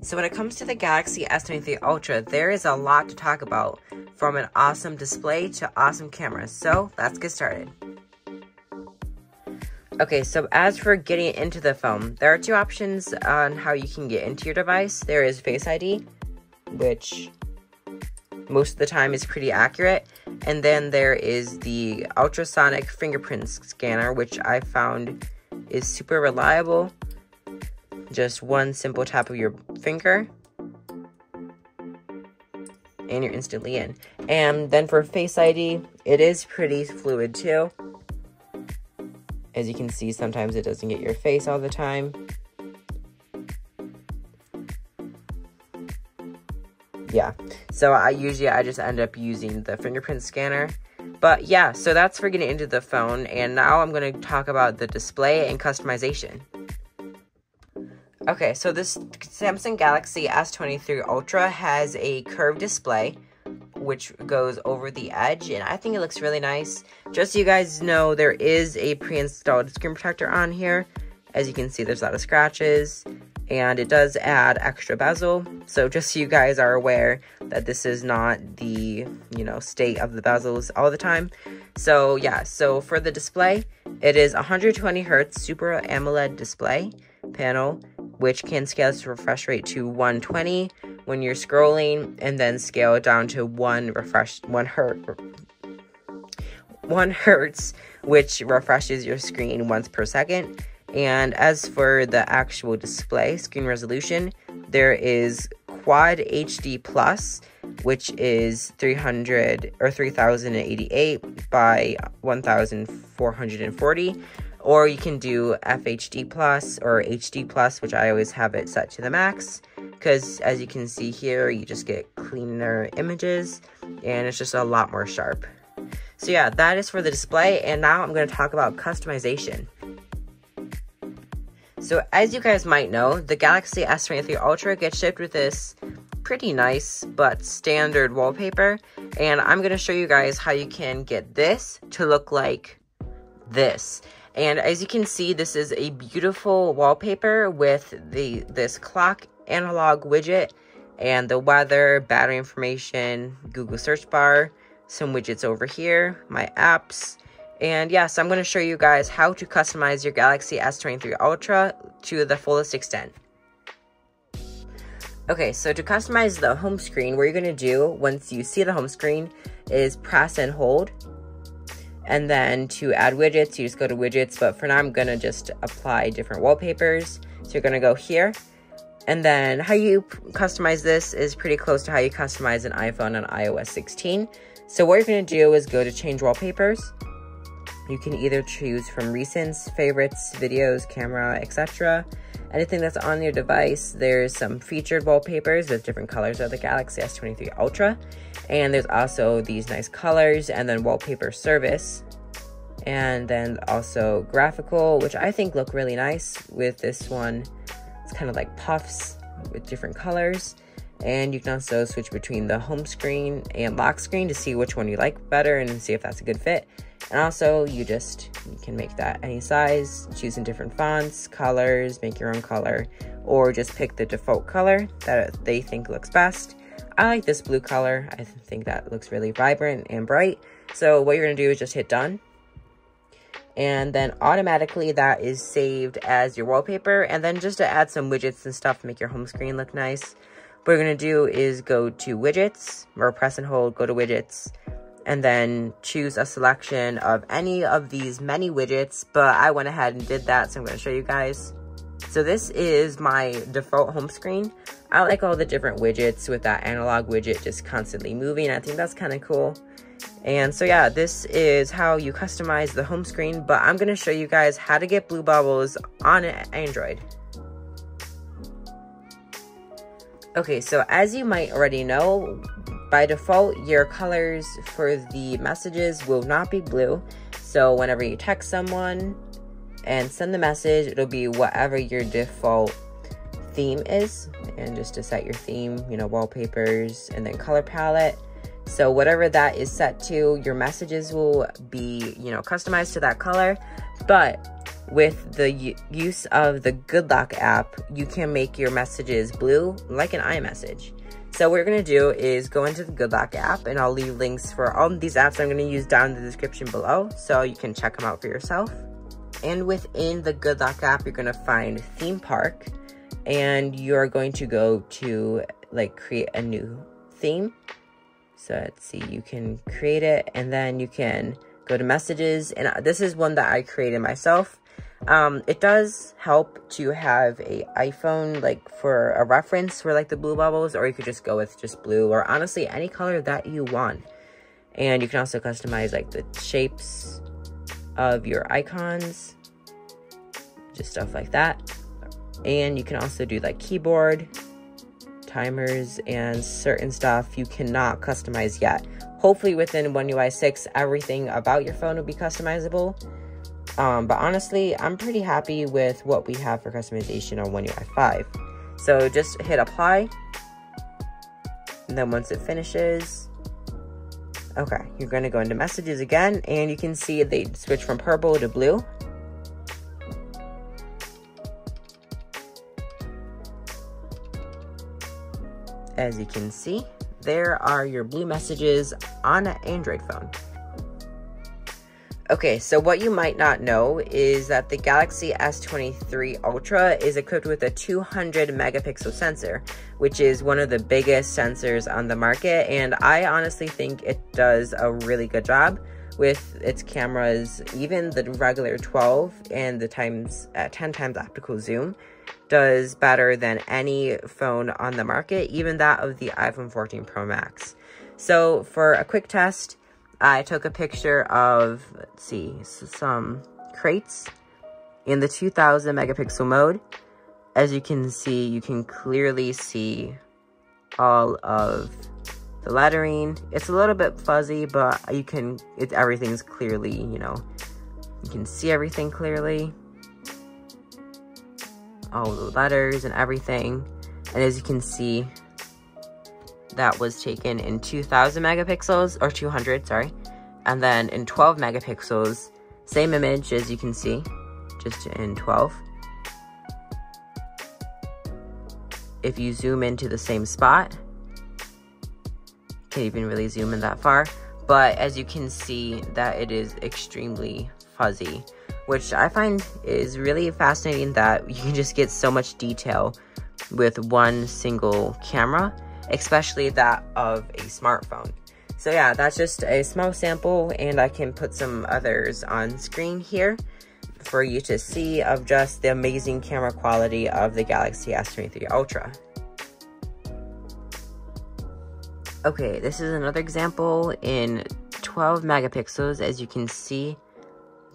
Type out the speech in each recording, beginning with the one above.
So when it comes to the Galaxy S23 Ultra, there is a lot to talk about from an awesome display to awesome cameras. So let's get started. Okay, so as for getting into the phone, there are two options on how you can get into your device. There is Face ID, which most of the time is pretty accurate. And then there is the ultrasonic fingerprint scanner, which I found is super reliable. Just one simple tap of your finger and you're instantly in. And then for Face ID, it is pretty fluid too. As you can see, sometimes it doesn't get your face all the time. Yeah, so I usually, I just end up using the fingerprint scanner. But yeah, so that's for getting into the phone. And now I'm going to talk about the display and customization. Okay, so this Samsung Galaxy S23 Ultra has a curved display which goes over the edge and I think it looks really nice. Just so you guys know, there is a pre-installed screen protector on here. As you can see, there's a lot of scratches and it does add extra bezel. So just so you guys are aware that this is not the, you know, state of the bezels all the time. So yeah, so for the display, it is 120 hertz Super AMOLED display panel which can scale its refresh rate to 120 when you're scrolling, and then scale it down to one refresh one hertz one hertz, which refreshes your screen once per second. And as for the actual display screen resolution, there is Quad HD Plus, which is 300 or 3088 by 1440 or you can do FHD plus or HD plus, which I always have it set to the max. Because as you can see here, you just get cleaner images and it's just a lot more sharp. So yeah, that is for the display. And now I'm going to talk about customization. So as you guys might know, the Galaxy S23 Ultra gets shipped with this pretty nice but standard wallpaper. And I'm going to show you guys how you can get this to look like this. And as you can see, this is a beautiful wallpaper with the this clock analog widget and the weather, battery information, Google search bar, some widgets over here, my apps. And yes, I'm going to show you guys how to customize your Galaxy S23 Ultra to the fullest extent. Okay, so to customize the home screen, what you're going to do once you see the home screen is press and hold and then to add widgets, you just go to widgets, but for now I'm gonna just apply different wallpapers. So you're gonna go here, and then how you customize this is pretty close to how you customize an iPhone on iOS 16. So what you're gonna do is go to change wallpapers. You can either choose from recents, favorites, videos, camera, etc. Anything that's on your device, there's some featured wallpapers with different colors of the Galaxy S23 Ultra. And there's also these nice colors and then wallpaper service. And then also graphical, which I think look really nice with this one. It's kind of like puffs with different colors. And you can also switch between the home screen and lock screen to see which one you like better and see if that's a good fit. And also, you just you can make that any size, choosing different fonts, colors, make your own color, or just pick the default color that they think looks best. I like this blue color. I think that looks really vibrant and bright. So what you're to do is just hit done. And then automatically that is saved as your wallpaper. And then just to add some widgets and stuff to make your home screen look nice, what you're going to do is go to widgets or press and hold, go to widgets, and then choose a selection of any of these many widgets. But I went ahead and did that, so I'm to show you guys. So this is my default home screen. I like all the different widgets with that analog widget just constantly moving. I think that's kind of cool. And so yeah, this is how you customize the home screen, but I'm to show you guys how to get blue bubbles on Android. Okay, so as you might already know, by default, your colors for the messages will not be blue. So whenever you text someone and send the message, it'll be whatever your default theme is. And just to set your theme, you know, wallpapers and then color palette. So whatever that is set to, your messages will be, you know, customized to that color. But with the use of the Good Lock app, you can make your messages blue like an iMessage. So what we're going to do is go into the Good Lock app and I'll leave links for all these apps I'm to use down in the description below so you can check them out for yourself. And within the Good Lock app, you're to find Theme Park and you're going to go to like create a new theme. So let's see, you can create it and then you can go to messages. And uh, this is one that I created myself. Um, it does help to have a iPhone like for a reference for like the blue bubbles, or you could just go with just blue or honestly any color that you want. And you can also customize like the shapes of your icons, just stuff like that. And you can also do like keyboard, timers, and certain stuff you cannot customize yet. Hopefully within One UI 6, everything about your phone will be customizable. Um, but honestly, I'm pretty happy with what we have for customization on One UI 5. So just hit apply. And then once it finishes, okay, you're going to go into messages again. And you can see they switch from purple to blue. As you can see, there are your blue messages on an Android phone. Okay, so what you might not know is that the Galaxy S23 Ultra is equipped with a 200 megapixel sensor, which is one of the biggest sensors on the market, and I honestly think it does a really good job with its cameras, even the regular 12 and the times uh, 10 times optical zoom does better than any phone on the market, even that of the iPhone 14 Pro Max. So for a quick test, I took a picture of, let's see, some crates in the 2000 megapixel mode. As you can see, you can clearly see all of the lettering. It's a little bit fuzzy, but you can, it, everything's clearly, you know, you can see everything clearly. All the letters and everything. And as you can see, that was taken in 2000 megapixels, or 200, sorry. And then in 12 megapixels, same image as you can see, just in 12. If you zoom into the same spot, can't even really zoom in that far, but as you can see that it is extremely fuzzy, which I find is really fascinating that you can just get so much detail with one single camera especially that of a smartphone. So yeah, that's just a small sample and I can put some others on screen here for you to see of just the amazing camera quality of the Galaxy S23 Ultra. Okay, this is another example in 12 megapixels. As you can see,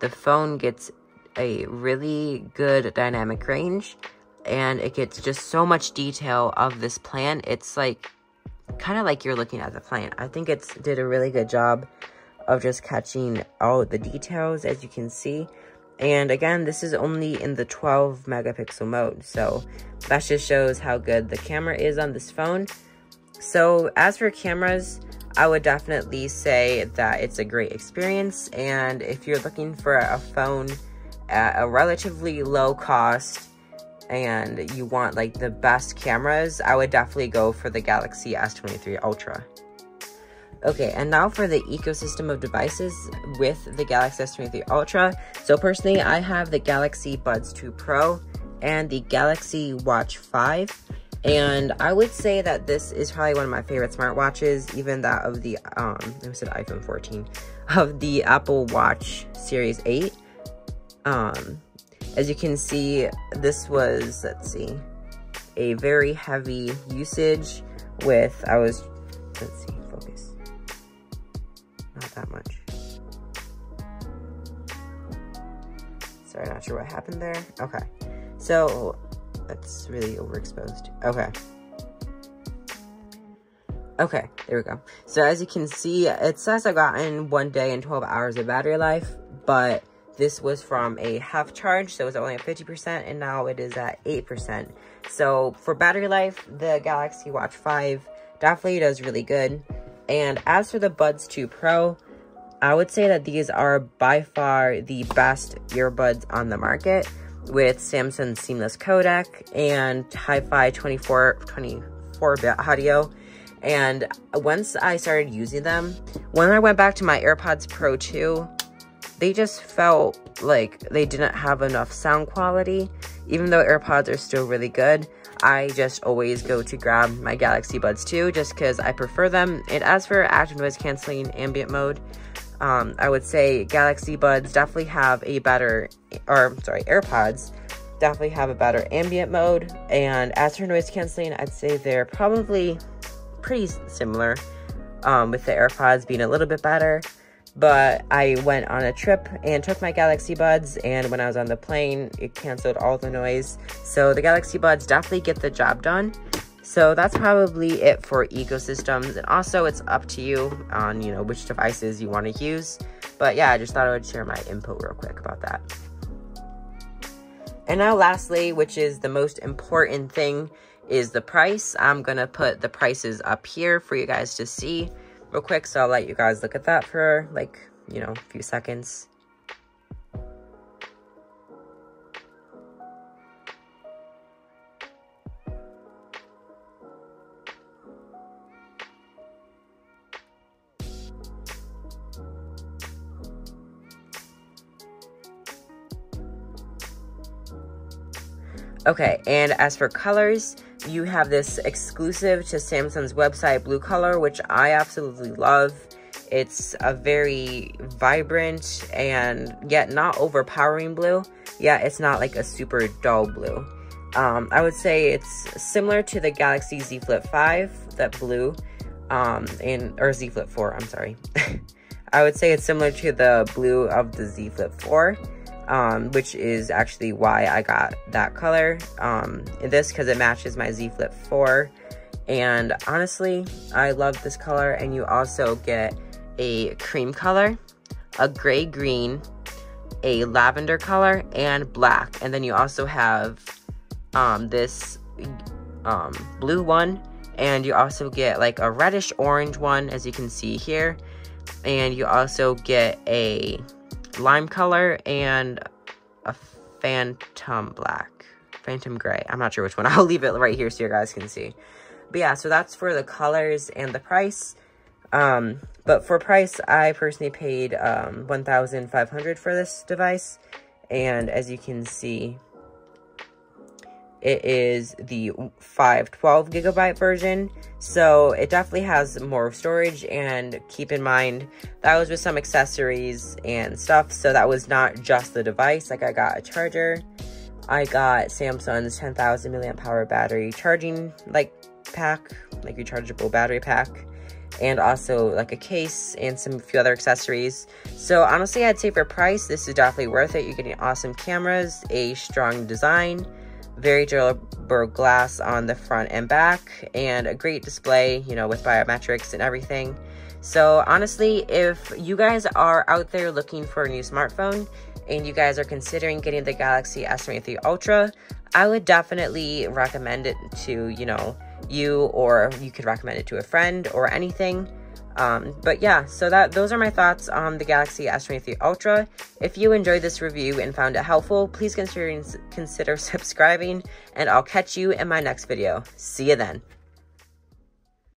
the phone gets a really good dynamic range and it gets just so much detail of this plant. It's like kind of like you're looking at the plant. I think it's did a really good job of just catching all the details as you can see. And again, this is only in the 12 megapixel mode. So that just shows how good the camera is on this phone. So as for cameras, I would definitely say that it's a great experience. And if you're looking for a phone at a relatively low cost and you want like the best cameras, I would definitely go for the Galaxy S23 Ultra. Okay, and now for the ecosystem of devices with the Galaxy S23 Ultra. So personally, I have the Galaxy Buds 2 Pro and the Galaxy Watch 5. And I would say that this is probably one of my favorite smartwatches, even that of the, um, I said iPhone 14, of the Apple Watch Series 8. Um, as you can see, this was, let's see, a very heavy usage with, I was, let's see, focus. Not that much. Sorry, not sure what happened there. Okay, so that's really overexposed. Okay. Okay, there we go. So as you can see, it says I got in one day and 12 hours of battery life, but this was from a half charge, so it was only at 50%, and now it is at 8%. So for battery life, the Galaxy Watch 5 definitely does really good. And as for the Buds 2 Pro, I would say that these are by far the best earbuds on the market with Samsung Seamless Codec and Hi-Fi 24, 24-bit audio. And once I started using them, when I went back to my AirPods Pro 2, they just felt like they didn't have enough sound quality. Even though AirPods are still really good, I just always go to grab my Galaxy Buds 2 just because I prefer them. And as for active noise canceling ambient mode, um, I would say Galaxy Buds definitely have a better, or sorry, AirPods definitely have a better ambient mode. And as for noise canceling, I'd say they're probably pretty similar um, with the AirPods being a little bit better. But I went on a trip and took my Galaxy Buds, and when I was on the plane, it canceled all the noise. So the Galaxy Buds definitely get the job done. So that's probably it for ecosystems. And also it's up to you on, you know, which devices you want to use. But yeah, I just thought I would share my input real quick about that. And now lastly, which is the most important thing, is the price. I'm going to put the prices up here for you guys to see real quick. So I'll let you guys look at that for like, you know, a few seconds. Okay, and as for colors, you have this exclusive to Samsung's website blue color, which I absolutely love. It's a very vibrant and yet not overpowering blue. Yeah, it's not like a super dull blue. Um, I would say it's similar to the Galaxy Z Flip 5, that blue, um, and, or Z Flip 4, I'm sorry. I would say it's similar to the blue of the Z Flip 4 um, which is actually why I got that color um, this because it matches my Z Flip 4. And honestly, I love this color. And you also get a cream color, a gray green, a lavender color, and black. And then you also have um, this um, blue one. And you also get like a reddish orange one, as you can see here. And you also get a lime color and a phantom black. Phantom gray. I'm not sure which one. I'll leave it right here so you guys can see. But yeah, so that's for the colors and the price. Um, but for price, I personally paid um, 1500 for this device. And as you can see, it is the 512 gigabyte version. So it definitely has more storage and keep in mind that was with some accessories and stuff. So that was not just the device. Like I got a charger. I got Samsung's 10,000 milliamp hour battery charging like pack, like rechargeable battery pack and also like a case and some few other accessories. So honestly, I'd say for price, this is definitely worth it. You're getting awesome cameras, a strong design, very durable glass on the front and back, and a great display, you know, with biometrics and everything. So honestly, if you guys are out there looking for a new smartphone and you guys are considering getting the Galaxy S23 Ultra, I would definitely recommend it to, you know, you or you could recommend it to a friend or anything. Um, but yeah, so that those are my thoughts on the Galaxy S23 Ultra. If you enjoyed this review and found it helpful, please consider, consider subscribing, and I'll catch you in my next video. See you then.